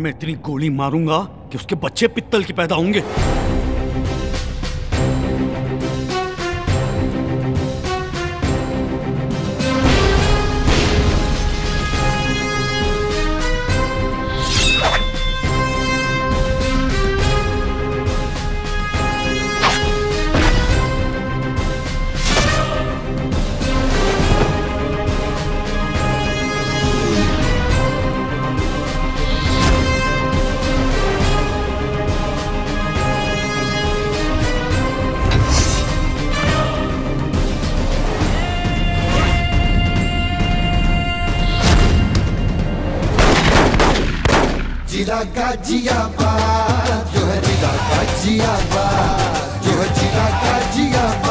में इतनी गोली मारूँगा कि उसके बच्चे पित्तल के पैदा होंगे। जिला गाजियाबाद जो है जिला गाजियाबाद जो है जिला गाजियाबाद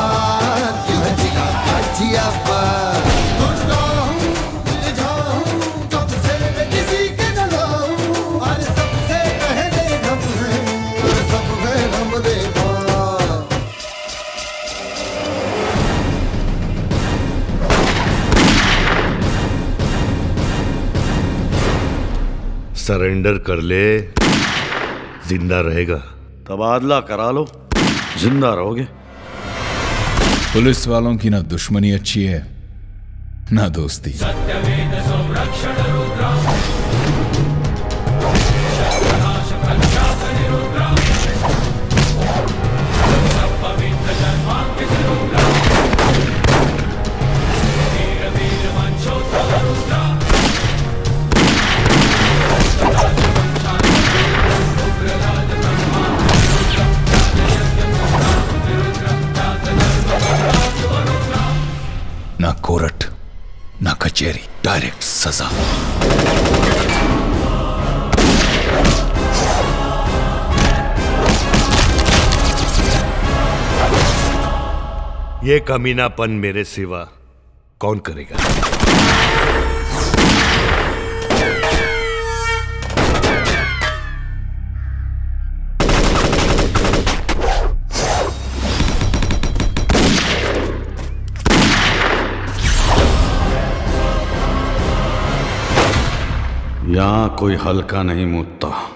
सरेंडर कर ले। ज़िंदा रहेगा। तबादला करा लो। ज़िंदा रहोगे। पुलिस वालों की ना दुश्मनी अच्छी है ना दोस्ती। ना कोरट ना कचेरी डायरेक्ट सजा। ये कमीनापन मेरे सिवा कौन करेगा? यहाँ कोई हल्का नहीं मुतता।